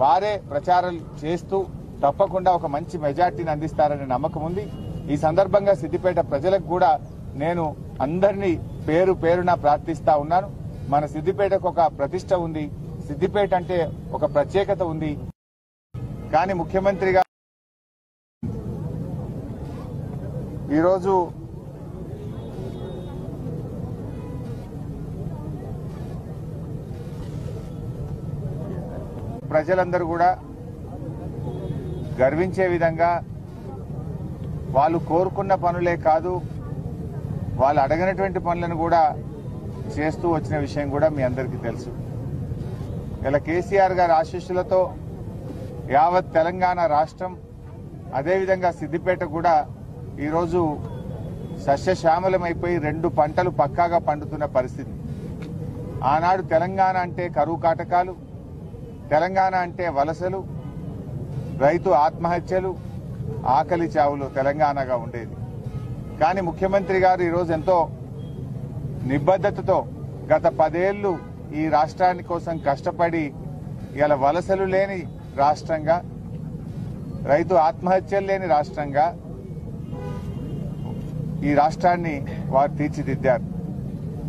వారే ప్రచారం చేస్తూ తప్పకుండా ఒక మంచి మెజార్టీని అందిస్తారనే నమ్మకం ఉంది. ఈ సందర్భంగా సిద్దిపేట ప్రజలకు కూడా నేను అందరినీ పేరు పేరున ప్రార్థిస్తా ఉన్నాను. మన సిద్దిపేటకు ఒక ప్రతిష్ట ఉంది. సిద్దిపేట అంటే ఒక ప్రత్యేకత ఉంది. కానీ ముఖ్యమంత్రిగా ఈరోజు ప్రజలందరూ కూడా గర్వించే విధంగా వాళ్ళు కోరుకున్న పనులే కాదు వాళ్ళు అడగనటువంటి పనులను కూడా చేస్తూ వచ్చిన విషయం కూడా మీ అందరికీ తెలుసు. ఇలా కేసీఆర్ గారి ఆశీస్సులతో యావత్ తెలంగాణ రాష్ట్రం అదేవిధంగా సిద్దిపేట కూడా ఈరోజు సస్యశ్యామలమైపోయి రెండు పంటలు పక్కాగా పండుతున్న పరిస్థితి. ఆనాడు తెలంగాణ అంటే కరువు కాటకాలు తెలంగాణ అంటే వలసలు రైతు ఆత్మహత్యలు ఆకలి చావులు తెలంగాణగా ఉండేది. కానీ ముఖ్యమంత్రి గారు ఈరోజు ఎంతో నిబద్ధతతో గత పదేళ్ళు ఈ రాష్ట్రాని కోసం కష్టపడి ఇలా వలసలు లేని రాష్ట్రంగా రైతు ఆత్మహత్యలు లేని రాష్ట్రంగా ఈ రాష్ట్రాన్ని వారు తీర్చిదిద్దారు.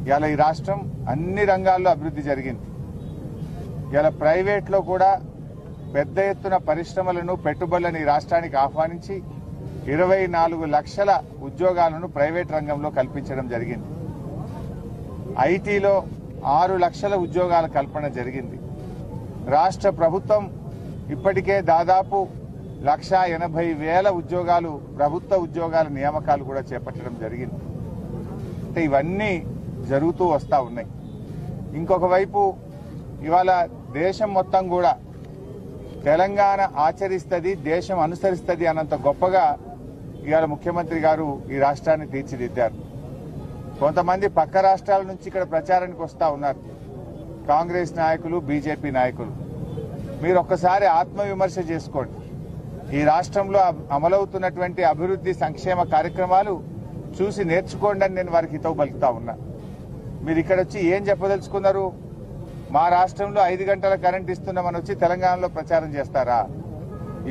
ఇలా ఈ రాష్ట్రం అన్ని రంగాల్లో అభివృద్ధి జరిగింది. ఇలా ప్రైవేట్లో కూడా పెద్ద ఎత్తున పరిశ్రమలను పెట్టుబడులను ఈ రాష్ట్రానికి ఆహ్వానించి ఇరవై నాలుగు లక్షల ఉద్యోగాలను ప్రైవేట్ రంగంలో కల్పించడం జరిగింది. ఐటీలో ఆరు లక్షల ఉద్యోగాల కల్పన జరిగింది. రాష్ట్ర ప్రభుత్వం ఇప్పటికే దాదాపు లక్ష ఎనభై వేల ఉద్యోగాలు ప్రభుత్వ ఉద్యోగాల నియామకాలు కూడా చేపట్టడం జరిగింది. అంటే ఇవన్నీ జరుగుతూ వస్తూ ఉన్నాయి. ఇంకొక వైపు ఇవాళ దేశం మొత్తం కూడా తెలంగాణ ఆచరిస్తుంది దేశం అనుసరిస్తుంది అన్నంత గొప్పగా ఇవాళ ముఖ్యమంత్రి గారు ఈ రాష్ట్రాన్ని తీర్చిదిద్దారు. కొంతమంది పక్క రాష్ట్రాల నుంచి ఇక్కడ ప్రచారానికి వస్తా ఉన్నారు. కాంగ్రెస్ నాయకులు బీజేపీ నాయకులు. మీరు ఒక్కసారి ఆత్మవిమర్శ చేసుకోండి. ఈ రాష్ట్రంలో అమలవుతున్నటువంటి అభివృద్ధి సంక్షేమ కార్యక్రమాలు చూసి నేర్చుకోండి అని నేను వారికి హితవు పలుకుతా ఉన్నా. మీరు ఇక్కడ వచ్చి ఏం చెప్పదలుచుకున్నారు? మా రాష్ట్రంలో ఐదు గంటల కరెంట్ ఇస్తున్నామని వచ్చి తెలంగాణలో ప్రచారం చేస్తారా?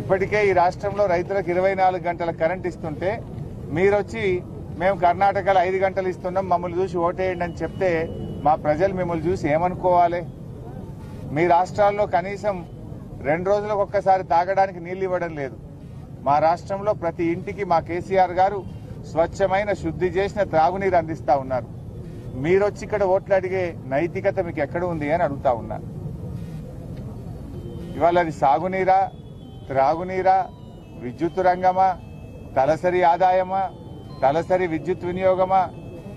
ఇప్పటికే ఈ రాష్ట్రంలో రైతులకు ఇరవై నాలుగు గంటల కరెంట్ ఇస్తుంటే మీరొచ్చి మేము కర్ణాటకలో ఐదు గంటలు ఇస్తున్నాం మమ్మల్ని చూసి ఓటేయండి అని చెప్తే మా ప్రజలు మిమ్మల్ని చూసి ఏమనుకోవాలి? మీ రాష్ట్రాల్లో కనీసం రెండు రోజులకు ఒక్కసారి తాగడానికి నీళ్ళు ఇవ్వడం లేదు. మా రాష్ట్రంలో ప్రతి ఇంటికి మా కేసీఆర్ గారు స్వచ్ఛమైన శుద్ధి చేసిన త్రాగునీరు అందిస్తా ఉన్నారు. మీరొచ్చి ఇక్కడ ఓట్లు అడిగే నైతికత మీకు ఎక్కడ ఉంది అని అడుగుతా ఉన్నా. ఇవాళ అది సాగునీరా త్రాగునీరా విద్యుత్ రంగమా తలసరి ఆదాయమా తలసరి విద్యుత్ వినియోగమా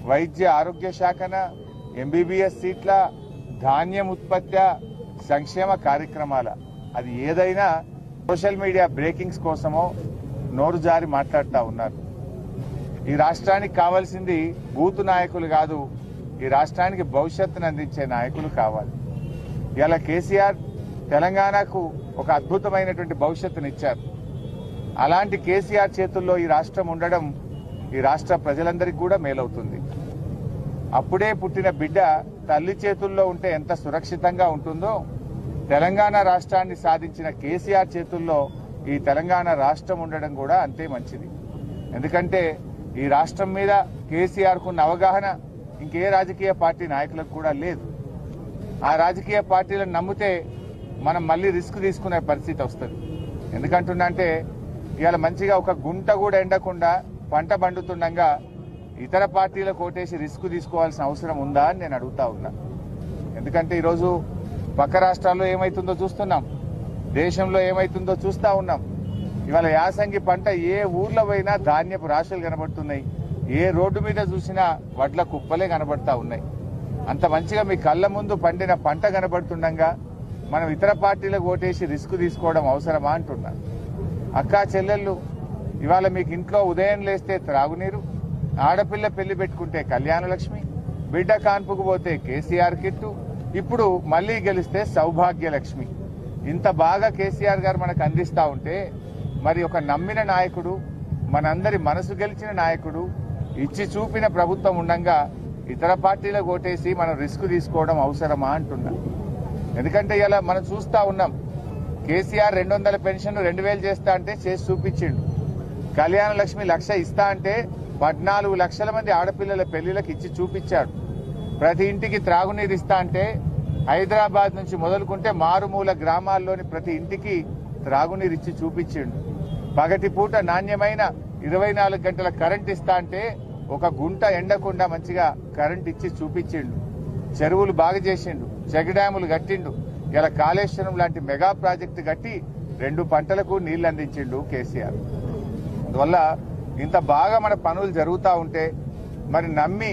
వైద్య ఆరోగ్య శాఖన ఎంబీబీఎస్ సీట్ల ధాన్యం ఉత్పత్తి సంక్షేమ కార్యక్రమాల? అది ఏదైనా సోషల్ మీడియా బ్రేకింగ్స్ కోసమో నోరు జారి మాట్లాడుతూ ఉన్నారు. ఈ రాష్ట్రానికి కావాల్సింది బూతు నాయకులు కాదు ఈ రాష్ట్రానికి భవిష్యత్తును అందించే నాయకులు కావాలి. ఇలా కేసీఆర్ తెలంగాణకు ఒక అద్భుతమైనటువంటి భవిష్యత్తునిచ్చారు అలాంటి కేసీఆర్ చేతుల్లో ఈ రాష్ట్రం ఉండడం ఈ రాష్ట్ర ప్రజలందరికీ కూడా మేలవుతుంది. అప్పుడే పుట్టిన బిడ్డ తల్లి చేతుల్లో ఉంటే ఎంత సురక్షితంగా ఉంటుందో తెలంగాణ రాష్ట్రాన్ని సాధించిన కేసీఆర్ చేతుల్లో ఈ తెలంగాణ రాష్ట్రం ఉండడం కూడా అంతే మంచిది. ఎందుకంటే ఈ రాష్ట్రం మీద కేసీఆర్కున్న అవగాహన ఇంకే రాజకీయ పార్టీ నాయకులకు కూడా లేదు. ఆ రాజకీయ పార్టీలను నమ్మితే మనం మళ్ళీ రిస్క్ తీసుకునే పరిస్థితి వస్తుంది. ఎందుకంటుందంటే ఇవాళ మంచిగా ఒక గుంట కూడా ఎండకుండా పంట పండుతుండగా ఇతర పార్టీలకు కోటేసి రిస్క్ తీసుకోవాల్సిన అవసరం ఉందా అని నేను అడుగుతా ఉన్నా. ఎందుకంటే ఈరోజు పక్క రాష్ట్రాల్లో ఏమైతుందో చూస్తున్నాం. దేశంలో ఏమైతుందో చూస్తా ఉన్నాం. ఇవాళ యాసంగి పంట ఏ ఊర్లో పోయినా ధాన్యపు రాశులు కనబడుతున్నాయి. ఏ రోడ్డు మీద చూసినా వడ్ల కుప్పలే కనబడతా ఉన్నాయి. అంత మంచిగా మీ కళ్ళ ముందు పండిన పంట కనబడుతుండగా మనం ఇతర పార్టీలకు ఓటేసి రిస్క్ తీసుకోవడం అవసరమా అంటున్నా. అక్కా చెల్లెళ్ళు ఇవాళ మీకు ఇంట్లో ఉదయం లేస్తే త్రాగునీరు ఆడపిల్ల పెళ్ళి పెట్టుకుంటే కళ్యాణలక్ష్మి బిడ్డ కాన్పుకు పోతే కేసీఆర్ కిట్టు ఇప్పుడు మళ్ళీ గెలిస్తే సౌభాగ్యలక్ష్మి. ఇంత బాగా కేసీఆర్ గారు మనకు అందిస్తా ఉంటే మరి ఒక నమ్మిన నాయకుడు మనందరి మనసు గెలిచిన నాయకుడు ఇచ్చి చూపిన ప్రభుత్వం ఉండంగా ఇతర పార్టీలకు ఓటేసి మనం రిస్క్ తీసుకోవడం అవసరమా అంటున్నా. ఎందుకంటే ఇలా మనం చూస్తా ఉన్నాం. కేసీఆర్ రెండు వందల పెన్షన్ రెండు వేలు చేస్తా అంటే చేసి చూపించిండు. కళ్యాణ లక్ష్మి లక్ష ఇస్తా అంటే పద్నాలుగు లక్షల మంది ఆడపిల్లల పెళ్ళిలకు ఇచ్చి చూపించాడు. ప్రతి ఇంటికి త్రాగునీరు ఇస్తా అంటే హైదరాబాద్ నుంచి మొదలుకుంటే మారుమూల గ్రామాల్లోని ప్రతి ఇంటికి త్రాగునీరు ఇచ్చి చూపించిండు. పగటి పూట నాణ్యమైన ఇరవై నాలుగు గంటల కరెంట్ ఇస్తా అంటే ఒక గుంట ఎండకుండా మంచిగా కరెంట్ ఇచ్చి చూపించిండు. చెరువులు బాగా చేసిండు చెక్ డ్యాములు కట్టిండు. ఇలా కాళేశ్వరం లాంటి మెగా ప్రాజెక్టు కట్టి రెండు పంటలకు నీళ్ళు అందించిండు కేసీఆర్. అందువల్ల ఇంత బాగా మన పనులు జరుగుతూ ఉంటే మరి నమ్మి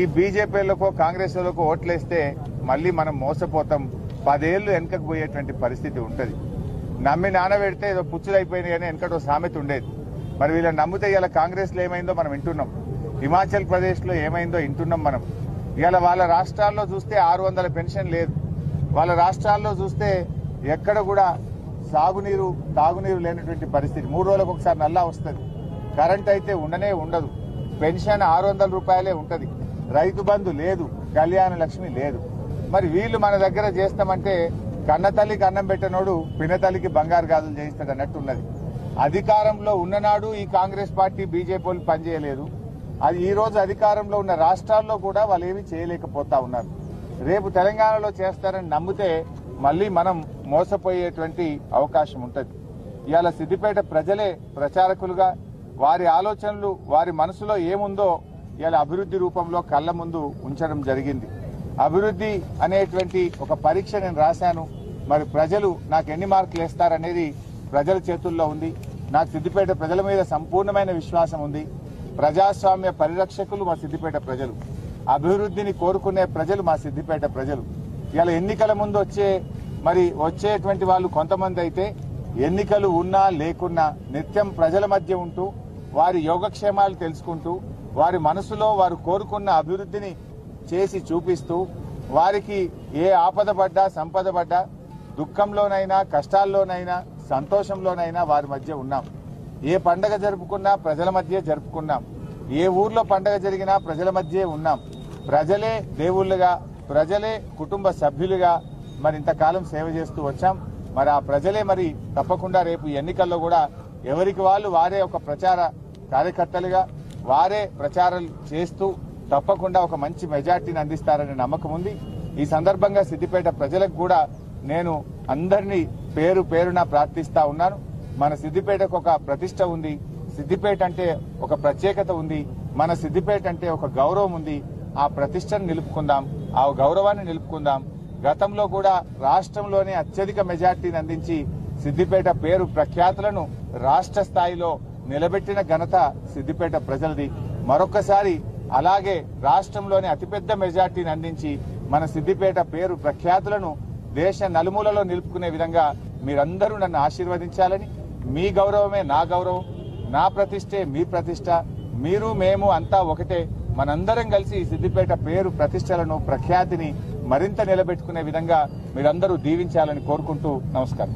ఈ బీజేపీలకో కాంగ్రెస్ వాళ్ళకో ఓట్లేస్తే మళ్ళీ మనం మోసపోతాం. పదేళ్ళు వెనకకు పోయేటువంటి పరిస్థితి ఉంటుంది. నమ్మి నానబెడితే ఏదో పుచ్చులైపోయినాయి అని వెనకటో సామెత ఉండేది. మరి వీళ్ళని నమ్మితే ఇలా కాంగ్రెస్లో ఏమైందో మనం వింటున్నాం. హిమాచల్ ప్రదేశ్లో ఏమైందో వింటున్నాం మనం. ఇవాళ వాళ్ళ రాష్ట్రాల్లో చూస్తే ఆరు వందల పెన్షన్ లేదు. వాళ్ళ రాష్ట్రాల్లో చూస్తే ఎక్కడ కూడా సాగునీరు తాగునీరు లేనటువంటి పరిస్థితి. మూడు రోజులకు ఒకసారి నల్లా వస్తుంది. కరెంట్ అయితే ఉండనే ఉండదు. పెన్షన్ ఆరు వందల రూపాయలే ఉంటుంది. రైతు బంధు లేదు. కళ్యాణ లక్ష్మి లేదు. మరి వీళ్ళు మన దగ్గర చేస్తామంటే కన్న తల్లికి అన్నం పెట్టనోడు పినతల్లికి బంగారు గాజులు చేయిస్తాడు అన్నట్టు ఉన్నది. అధికారంలో ఉన్ననాడు ఈ కాంగ్రెస్ పార్టీ బీజేపీ వాళ్ళు పనిచేయలేదు. అది ఈ రోజు అధికారంలో ఉన్న రాష్ట్రాల్లో కూడా వాళ్ళు ఏమీ చేయలేకపోతా ఉన్నారు. రేపు తెలంగాణలో చేస్తారని నమ్మితే మళ్ళీ మనం మోసపోయేటువంటి అవకాశం ఉంటుంది. ఇవాళ సిద్దిపేట ప్రజలే ప్రచారకులుగా వారి ఆలోచనలు వారి మనసులో ఏముందో ఇవాళ అభివృద్ధి రూపంలో కళ్ళ ముందు ఉంచడం జరిగింది. అభివృద్ధి అనేటువంటి ఒక పరీక్ష నేను రాశాను. మరి ప్రజలు నాకు ఎన్ని మార్కులు వేస్తారనేది ప్రజల చేతుల్లో ఉంది. నాకు సిద్దిపేట ప్రజల మీద సంపూర్ణమైన విశ్వాసం ఉంది. ప్రజాస్వామ్య పరిరక్షకులు మా సిద్దిపేట ప్రజలు. అభివృద్ధిని కోరుకునే ప్రజలు మా సిద్దిపేట ప్రజలు. ఇలా ఎన్నికల ముందు వచ్చే మరి వచ్చేటువంటి వాళ్ళు కొంతమంది అయితే ఎన్నికలు ఉన్నా లేకున్నా నిత్యం ప్రజల మధ్య ఉంటూ వారి యోగక్షేమాలు తెలుసుకుంటూ వారి మనసులో వారు కోరుకున్న అభివృద్ధిని చేసి చూపిస్తూ వారికి ఏ ఆపద పడ్డా సంపద పడ్డా దుఃఖంలోనైనా కష్టాల్లోనైనా సంతోషంలోనైనా వారి మధ్య ఉన్నాం. ఏ పండగ జరుపుకున్నా ప్రజల మధ్య జరుపుకున్నాం. ఏ ఊర్లో పండగ జరిగినా ప్రజల మధ్యే ఉన్నాం. ప్రజలే దేవుళ్ళుగా ప్రజలే కుటుంబ సభ్యులుగా మరి ఇంతకాలం సేవ చేస్తూ వచ్చాం. మరి ఆ ప్రజలే మరి తప్పకుండా రేపు ఎన్నికల్లో కూడా ఎవరికి వాళ్ళు వారే ఒక ప్రచార కార్యకర్తలుగా వారే ప్రచారం చేస్తూ తప్పకుండా ఒక మంచి మెజార్టీని అందిస్తారనే నమ్మకం ఉంది. ఈ సందర్భంగా సిద్దిపేట ప్రజలకు కూడా నేను అందరినీ పేరు పేరున ప్రార్థిస్తా ఉన్నాను. మన సిద్దిపేటకు ఒక ప్రతిష్ట ఉంది. సిద్దిపేట అంటే ఒక ప్రత్యేకత ఉంది. మన సిద్దిపేట అంటే ఒక గౌరవం ఉంది. ఆ ప్రతిష్టను నిలుపుకుందాం. ఆ గౌరవాన్ని నిలుపుకుందాం. గతంలో కూడా రాష్ట్రంలోనే అత్యధిక మెజార్టీని అందించి సిద్దిపేట పేరు ప్రఖ్యాతులను రాష్ట్ర స్థాయిలో నిలబెట్టిన ఘనత సిద్దిపేట ప్రజలది. మరొకసారి అలాగే రాష్ట్రంలోని అతిపెద్ద మెజార్టీని అందించి మన సిద్దిపేట పేరు ప్రఖ్యాతులను దేశ నలుమూలలో నిలుపుకునే విధంగా మీరందరూ నన్ను ఆశీర్వదించాలని మీ గౌరవమే నా గౌరవం నా ప్రతిష్టే మీ ప్రతిష్ట మీరు మేము అంతా ఒకటే. మనందరం కలిసి సిద్దిపేట పేరు ప్రతిష్టలను ప్రఖ్యాతిని మరింత నిలబెట్టుకునే విధంగా మీరందరూ దీవించాలని కోరుకుంటూ నమస్కారం.